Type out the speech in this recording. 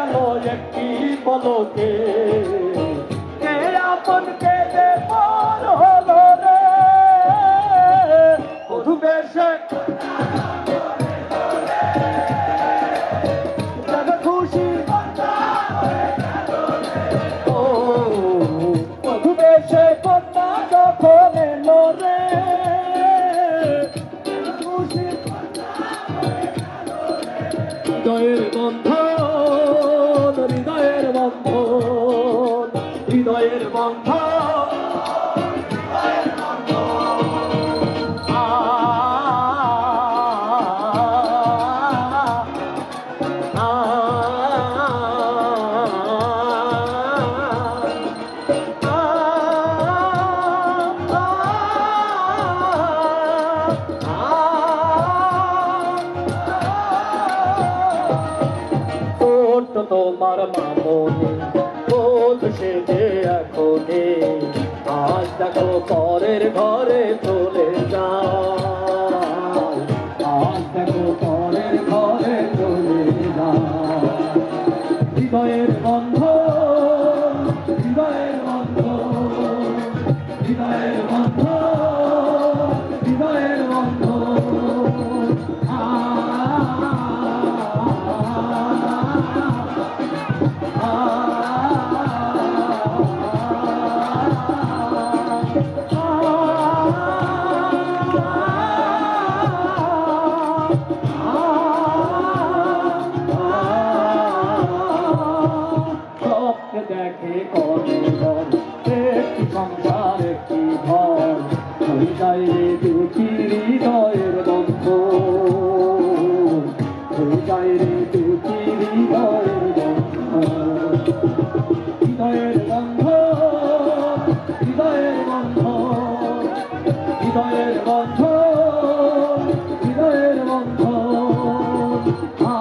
গেল একটি পলকে। কে আপন তোমার মামনি পৌঁছে যে এখনে আজ দেখো পরের ঘরে চলে যাও আজ দেখো পরের ঘরে চলে হৃদয়ের বন্ধ হৃদয়ের বন্ধ হৃদয়ের বন্ধ দেখে কবে একটি সংসার একটি ঘর যাই হৃদয়ের বন্ধ হৃদয়ের বন্ধ আ